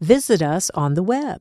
visit us on the web.